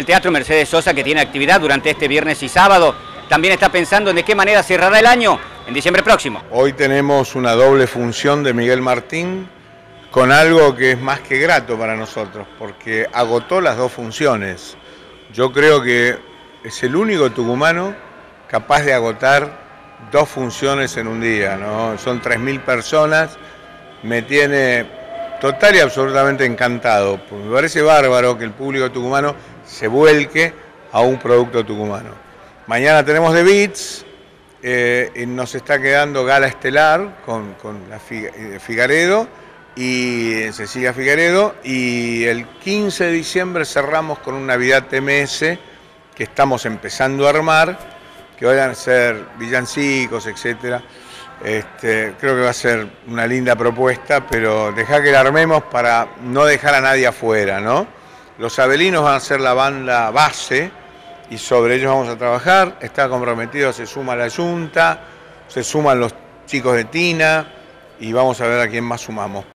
El Teatro Mercedes Sosa, que tiene actividad durante este viernes y sábado, también está pensando en de qué manera cerrará el año en diciembre próximo. Hoy tenemos una doble función de Miguel Martín con algo que es más que grato para nosotros, porque agotó las dos funciones. Yo creo que es el único tucumano capaz de agotar dos funciones en un día, ¿no? Son 3.000 personas, me tiene total y absolutamente encantado. Me parece bárbaro que el público tucumano se vuelque a un producto tucumano. Mañana tenemos The Beats, eh, y nos está quedando Gala Estelar con, la eh, Figaredo y Cecilia Figueredo y el 15 de diciembre cerramos con un Navidad TMS que estamos empezando a armar, que vayan a ser villancicos, etcétera. Este, creo que va a ser una linda propuesta, pero deja que la armemos para no dejar a nadie afuera, ¿no? Los abelinos van a ser la banda base y sobre ellos vamos a trabajar. Está comprometido, se suma la Junta, se suman los chicos de Tina y vamos a ver a quién más sumamos.